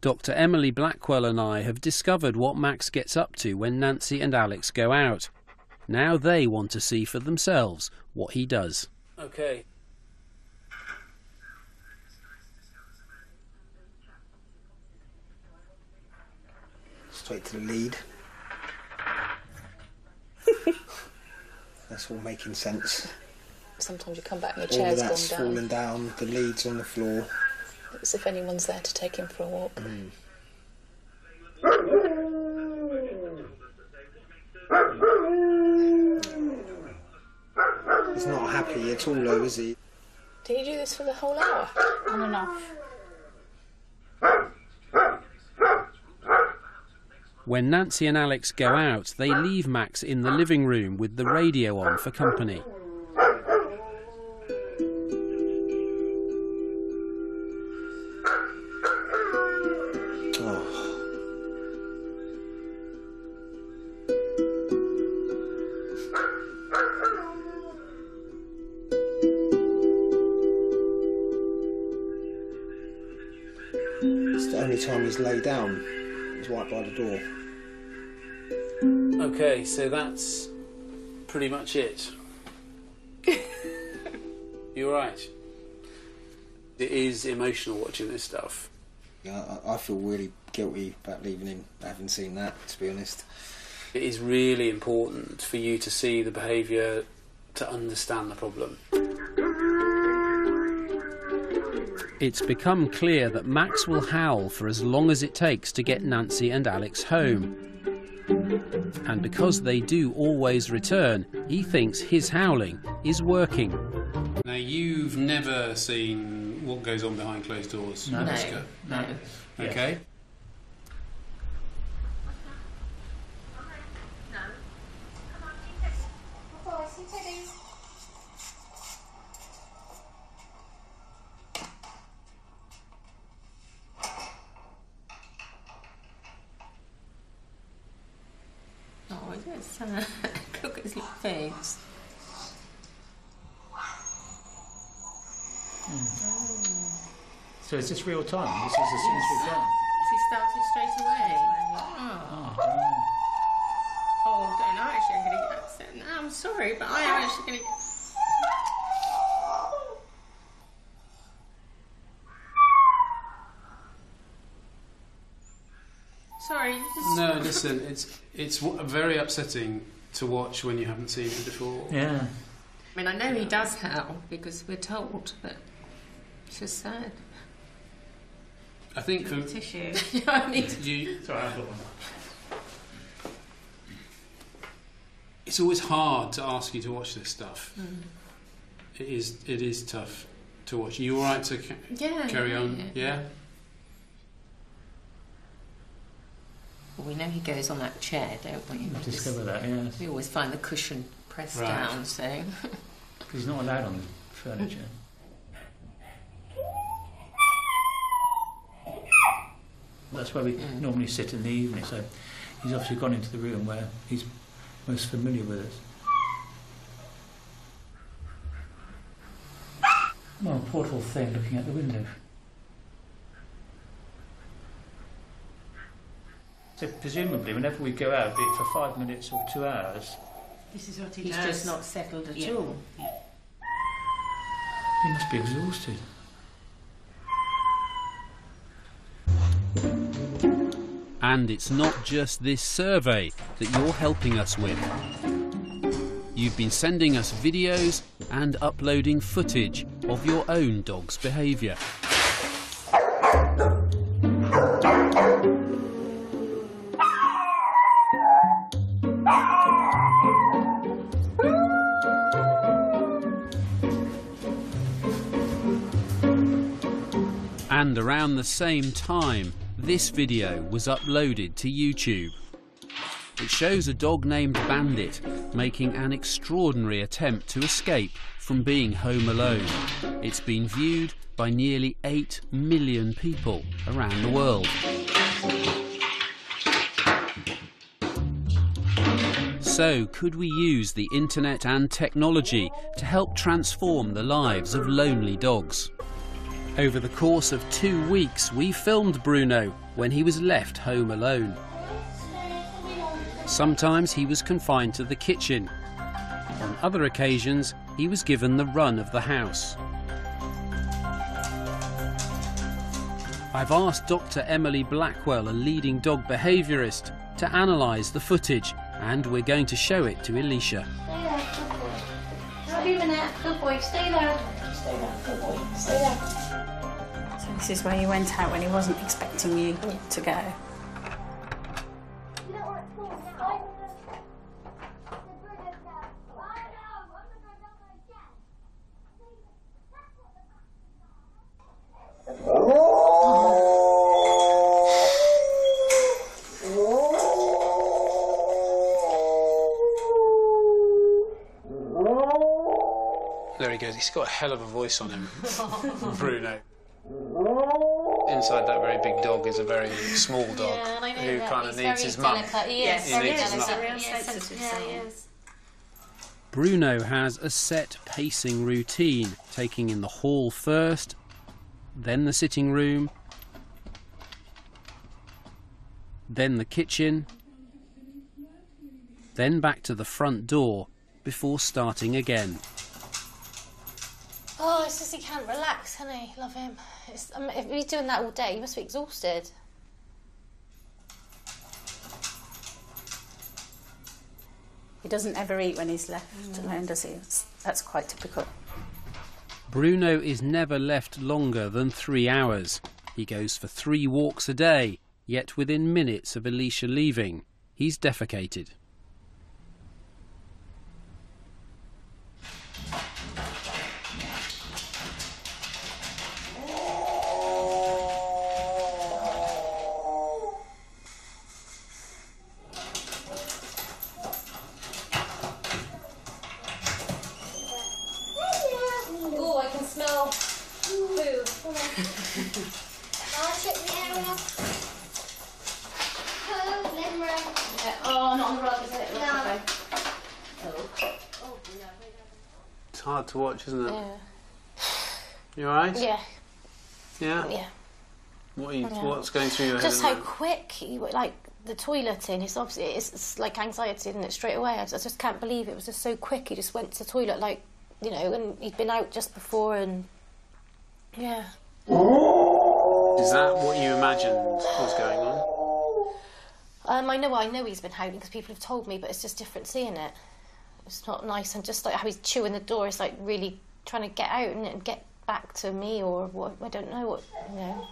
Dr. Emily Blackwell and I have discovered what Max gets up to when Nancy and Alex go out. Now they want to see for themselves what he does. Okay. Straight to the lead. That's all making sense. Sometimes you come back and your All of chair's that's gone down. falling down, the lead's on the floor. As if anyone's there to take him for a walk. He's not happy at all though, is he? Did you do this for the whole hour? On and off. When Nancy and Alex go out, they leave Max in the living room with the radio on for company. The only time he's laid down. is right by the door. Okay, so that's pretty much it. You're right. It is emotional watching this stuff. Yeah, I, I feel really guilty about leaving him, having seen that, to be honest. It is really important for you to see the behaviour to understand the problem. It's become clear that Max will howl for as long as it takes to get Nancy and Alex home. And because they do always return, he thinks his howling is working. Now, you've never seen what goes on behind closed doors, No. Oscar? No. Okay. Uh, look at his face. So is this real time? This is as soon as we've done. He started straight away. Oh, oh don't know. Actually, I'm going to get upset. No, I'm sorry, but I am actually going to. Sorry. Just... No, listen, it's it's w- very upsetting to watch when you haven't seen it before. Yeah. I mean, I know he does howl because we're told, but it's just sad. I think for Tissue. I need you, Sorry, I've got one. it's always hard to ask you to watch this stuff. Hmm. It is it is tough to watch. You all right to ca- Yeah. carry yeah, on? yeah. Yeah. Well, we know he goes on that chair, don't we? We've discovered that, yes. We always find the cushion pressed Right. down, so. Because he's not allowed on the furniture. That's where we mm. normally sit in the evening, so he's obviously gone into the room where he's most familiar with us. Well, poor little thing looking out the window. So presumably, whenever we go out, be it for five minutes or two hours, This is what he He's does. just not settled at Yeah. all. he must be exhausted. And it's not just this survey that you're helping us with. You've been sending us videos and uploading footage of your own dog's behaviour. Around the same time, this video was uploaded to YouTube. It shows a dog named Bandit making an extraordinary attempt to escape from being home alone. It's been viewed by nearly 8 million people around the world. So, could we use the internet and technology to help transform the lives of lonely dogs? Over the course of two weeks, we filmed Bruno when he was left home alone. Sometimes he was confined to the kitchen. On other occasions, he was given the run of the house. I've asked Dr. Emily Blackwell, a leading dog behaviourist, to analyse the footage, and we're going to show it to Elisha. Stay there, good boy. Have you there? Good boy, stay there. Stay there, good boy. Stay there. So this is where you went out when he wasn't expecting you to go. You don't want to fall down. The bird is down. Lie down. I'm not going down again. That's what the There he goes. He's got a hell of a voice on him, Bruno. Inside that very big dog is a very small dog Yeah, and I know who kind of needs his mum. delicate. He is. He very needs his mum. Yes, sensitive yeah, soul. he is. Bruno has a set pacing routine, taking in the hall first, then the sitting room, then the kitchen, then back to the front door before starting again. It's just he can't relax, can he? Love him. It's, um, if he's doing that all day, he must be exhausted. He doesn't ever eat when he's left alone, does he? That's, that's quite typical. Bruno is never left longer than three hours. He goes for three walks a day, yet within minutes of Alicia leaving, he's defecated. Oh. Oh, not on the rug, is it? No. It's hard to watch, isn't it? Yeah. You alright? Yeah, Yeah? yeah. What are you, Yeah. What's going through your head? Just how moment? quick he like the toileting. It's obviously it's, it's like anxiety, isn't it? Straight away. I just, I just can't believe it was just so quick. He just went to the toilet, like you know, and he'd been out just before, and yeah. Oh! Is that what you imagined was going on? Um, I know, I know he's been howling because people have told me, but it's just different seeing it. It's not nice, and just like how he's chewing the door, it's like really trying to get out and, and get back to me, or what? I don't know what you know.